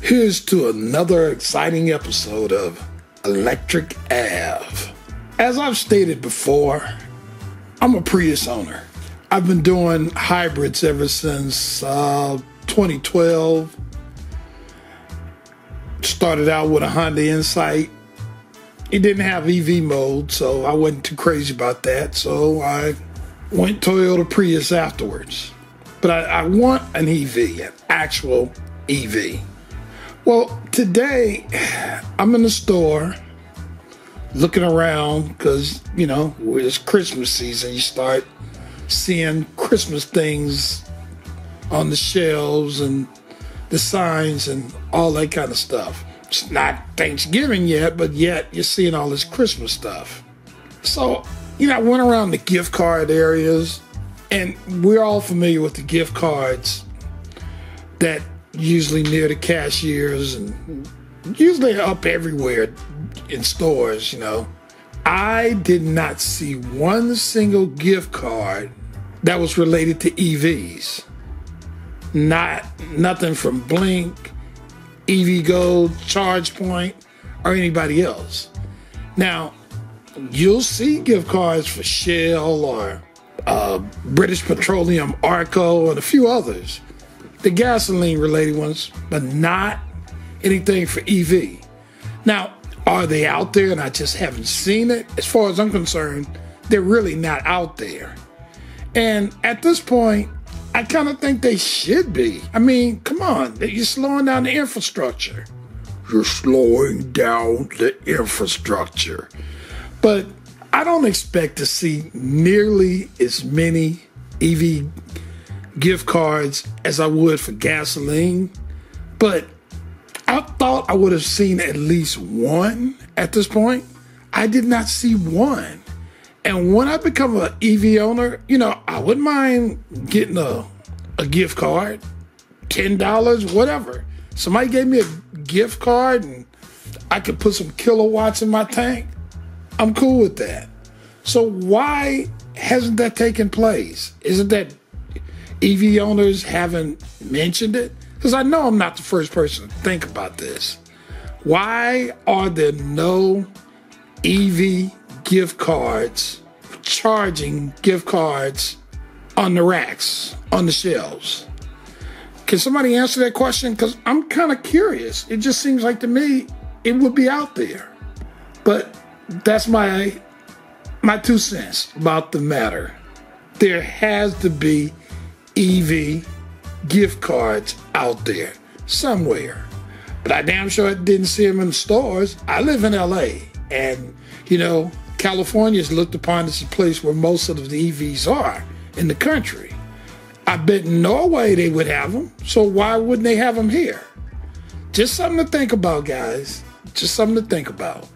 Here's to another exciting episode of Electric Ave. As I've stated before, I'm a Prius owner. I've been doing hybrids ever since uh, 2012. Started out with a Honda Insight. It didn't have EV mode, so I wasn't too crazy about that. So I went Toyota Prius afterwards. But I, I want an EV, an actual EV. Well, today I'm in the store looking around because, you know, it's Christmas season. You start seeing Christmas things on the shelves and the signs and all that kind of stuff. It's not Thanksgiving yet, but yet you're seeing all this Christmas stuff. So, you know, I went around the gift card areas, and we're all familiar with the gift cards that usually near the cashiers and usually up everywhere in stores, you know. I did not see one single gift card that was related to EVs. Not nothing from Blink, EVgo, ChargePoint, or anybody else. Now, you'll see gift cards for Shell or uh, British Petroleum, Arco, and a few others the gasoline related ones, but not anything for EV. Now, are they out there and I just haven't seen it? As far as I'm concerned, they're really not out there. And at this point, I kind of think they should be. I mean, come on, you're slowing down the infrastructure. You're slowing down the infrastructure. But I don't expect to see nearly as many EV gift cards as I would for gasoline, but I thought I would have seen at least one at this point. I did not see one. And when I become an EV owner, you know, I wouldn't mind getting a, a gift card, $10, whatever. Somebody gave me a gift card and I could put some kilowatts in my tank. I'm cool with that. So why hasn't that taken place? Isn't that EV owners haven't mentioned it? Because I know I'm not the first person to think about this. Why are there no EV gift cards, charging gift cards on the racks, on the shelves? Can somebody answer that question? Because I'm kind of curious. It just seems like to me it would be out there. But that's my my two cents about the matter. There has to be EV gift cards out there somewhere. But I damn sure didn't see them in stores. I live in LA, and you know, California is looked upon as a place where most of the EVs are in the country. I bet in Norway they would have them, so why wouldn't they have them here? Just something to think about, guys. Just something to think about.